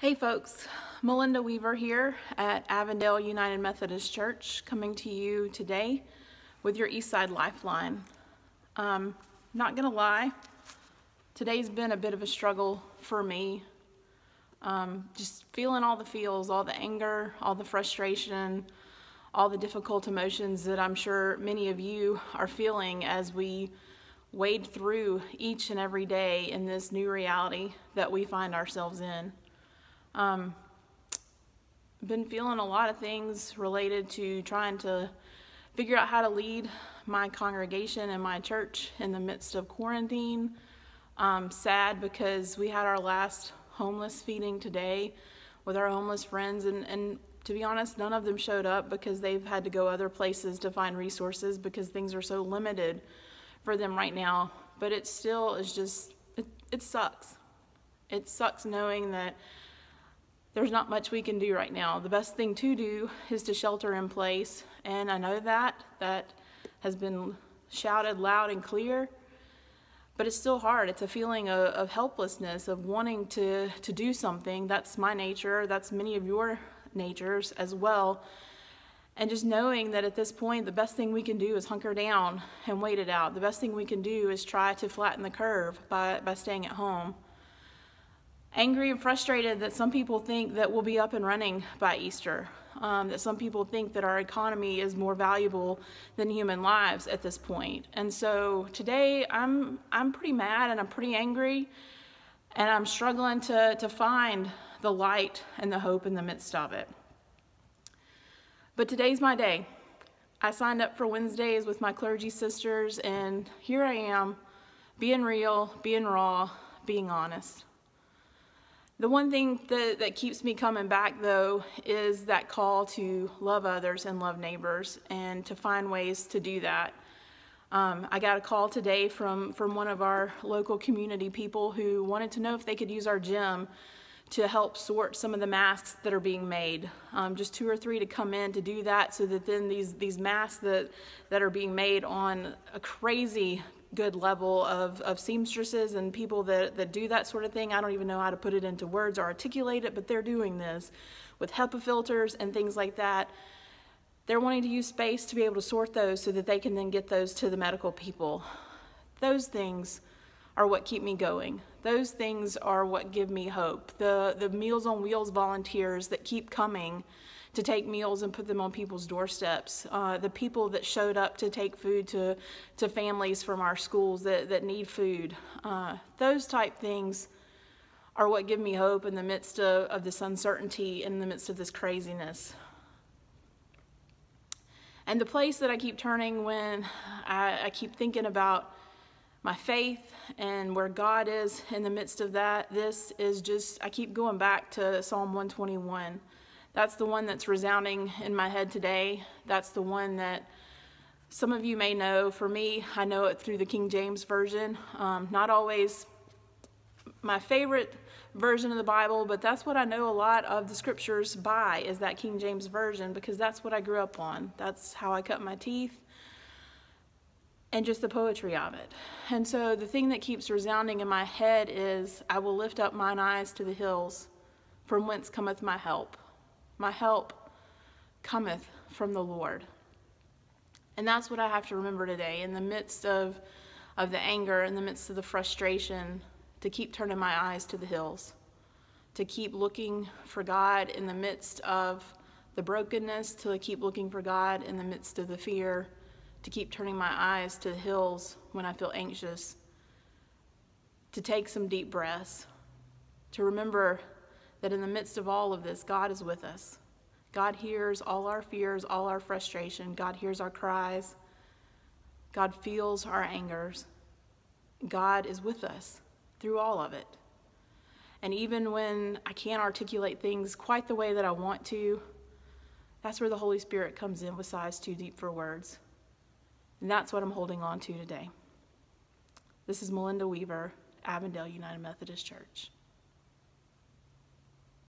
Hey folks, Malinda Weaver here at Avondale United Methodist Church coming to you today with your Eastside Lifeline. Um, not gonna lie, today's been a bit of a struggle for me. Um, just feeling all the feels, all the anger, all the frustration, all the difficult emotions that I'm sure many of you are feeling as we wade through each and every day in this new reality that we find ourselves in. Um, been feeling a lot of things related to trying to figure out how to lead my congregation and my church in the midst of quarantine. Um, sad because we had our last homeless feeding today with our homeless friends, and, and to be honest, none of them showed up because they've had to go other places to find resources because things are so limited for them right now. But it still is just, it, it sucks. It sucks knowing that there's not much we can do right now. The best thing to do is to shelter in place, and I know that. That has been shouted loud and clear, but it's still hard. It's a feeling of, of helplessness, of wanting to, to do something. That's my nature, that's many of your natures as well. And just knowing that at this point, the best thing we can do is hunker down and wait it out. The best thing we can do is try to flatten the curve by, by staying at home angry and frustrated that some people think that we'll be up and running by Easter, um, that some people think that our economy is more valuable than human lives at this point. And so today I'm, I'm pretty mad and I'm pretty angry and I'm struggling to, to find the light and the hope in the midst of it. But today's my day. I signed up for Wednesdays with my clergy sisters and here I am being real, being raw, being honest. The one thing that, that keeps me coming back though is that call to love others and love neighbors and to find ways to do that. Um, I got a call today from, from one of our local community people who wanted to know if they could use our gym to help sort some of the masks that are being made. Um, just two or three to come in to do that so that then these, these masks that, that are being made on a crazy good level of, of seamstresses and people that, that do that sort of thing. I don't even know how to put it into words or articulate it, but they're doing this with HEPA filters and things like that. They're wanting to use space to be able to sort those so that they can then get those to the medical people. Those things are what keep me going. Those things are what give me hope. The, the Meals on Wheels volunteers that keep coming to take meals and put them on people's doorsteps. Uh, the people that showed up to take food to, to families from our schools that, that need food. Uh, those type things are what give me hope in the midst of, of this uncertainty, in the midst of this craziness. And the place that I keep turning when I, I keep thinking about my faith and where God is in the midst of that, this is just, I keep going back to Psalm 121. That's the one that's resounding in my head today. That's the one that some of you may know. For me, I know it through the King James Version. Um, not always my favorite version of the Bible, but that's what I know a lot of the scriptures by is that King James Version because that's what I grew up on. That's how I cut my teeth and just the poetry of it. And so the thing that keeps resounding in my head is, I will lift up mine eyes to the hills, from whence cometh my help. My help cometh from the Lord. And that's what I have to remember today in the midst of, of the anger, in the midst of the frustration, to keep turning my eyes to the hills, to keep looking for God in the midst of the brokenness, to keep looking for God in the midst of the fear, to keep turning my eyes to the hills when I feel anxious, to take some deep breaths, to remember that in the midst of all of this, God is with us. God hears all our fears, all our frustration. God hears our cries. God feels our angers. God is with us through all of it. And even when I can't articulate things quite the way that I want to, that's where the Holy Spirit comes in with sighs too deep for words. And that's what I'm holding on to today. This is Malinda Weaver, Avondale United Methodist Church.